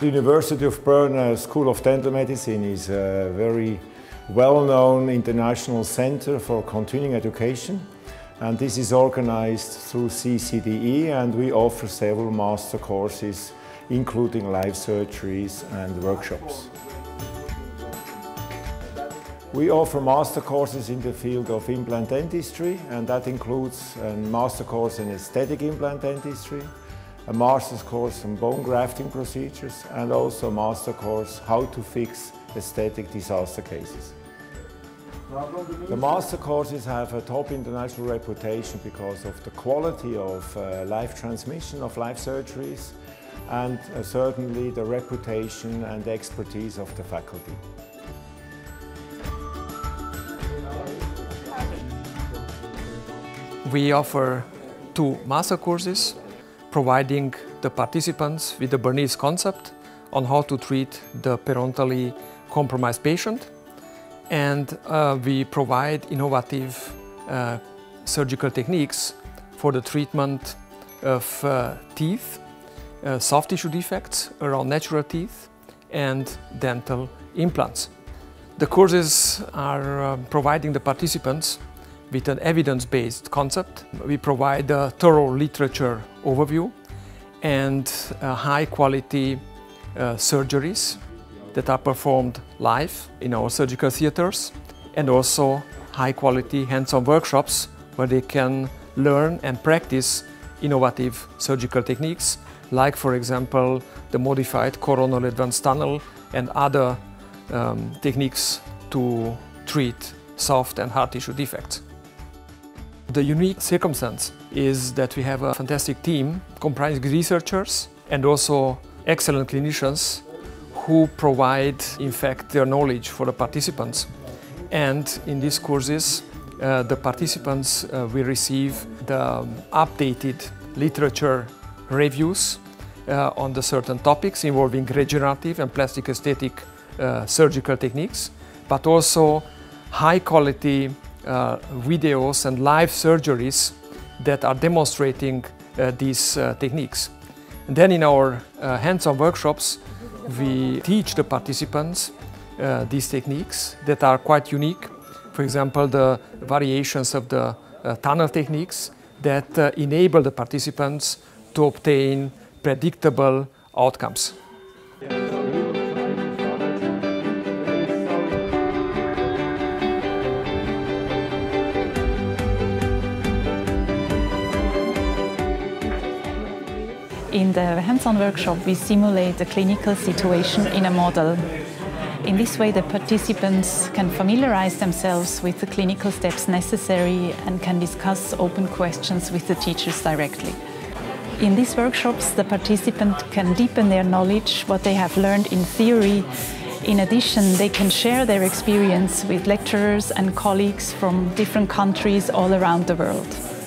The University of Bern uh, School of Dental Medicine is a very well-known international center for continuing education and this is organized through CCDE and we offer several master courses including live surgeries and workshops. We offer master courses in the field of implant dentistry and that includes a master course in aesthetic implant dentistry, a master's course on bone grafting procedures and also a master course how to fix aesthetic disaster cases. The master courses have a top international reputation because of the quality of uh, live transmission of live surgeries and uh, certainly the reputation and expertise of the faculty. We offer two master courses providing the participants with the Bernese concept on how to treat the periodontally compromised patient and uh, we provide innovative uh, surgical techniques for the treatment of uh, teeth, uh, soft tissue defects around natural teeth and dental implants. The courses are uh, providing the participants with an evidence-based concept. We provide a thorough literature overview and uh, high-quality surgeries that are performed live in our surgical theaters and also high quality hands-on workshops where they can learn and practice innovative surgical techniques like for example the modified coronal advanced tunnel and other um, techniques to treat soft and hard tissue defects. The unique circumstance is that we have a fantastic team comprising researchers and also excellent clinicians who provide, in fact, their knowledge for the participants. And in these courses, uh, the participants uh, will receive the updated literature reviews uh, on the certain topics involving regenerative and plastic aesthetic uh, surgical techniques, but also high quality uh, videos and live surgeries that are demonstrating uh, these techniques. And then in our hands-on workshops, we teach the participants uh, these techniques that are quite unique. For example, the variations of the uh, tunnel techniques that uh, enable the participants to obtain predictable outcomes. In the hands-on workshop, we simulate a clinical situation in a model. In this way, the participants can familiarize themselves with the clinical steps necessary and can discuss open questions with the teachers directly. In these workshops, the participant can deepen their knowledge, what they have learned in theory. In addition, they can share their experience with lecturers and colleagues from different countries all around the world.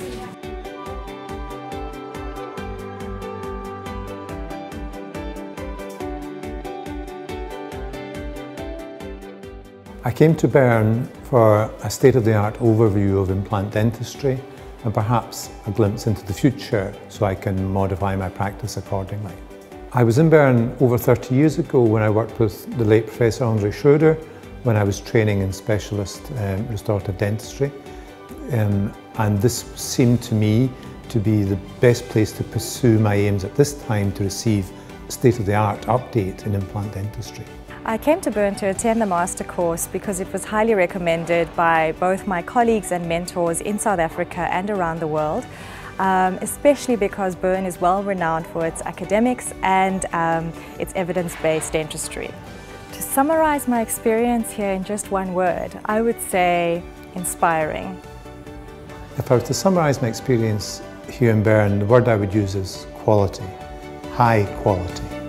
I came to Bern for a state-of-the-art overview of implant dentistry and perhaps a glimpse into the future so I can modify my practice accordingly. I was in Bern over 30 years ago when I worked with the late Professor Andre Schroeder when I was training in specialist um, restorative dentistry. Um, and this seemed to me to be the best place to pursue my aims at this time to receive state-of-the-art update in implant dentistry. I came to Bern to attend the master course because it was highly recommended by both my colleagues and mentors in South Africa and around the world, um, especially because Bern is well renowned for its academics and um, its evidence-based dentistry. To summarize my experience here in just one word, I would say inspiring. If I was to summarize my experience here in Bern, the word I would use is quality, high quality.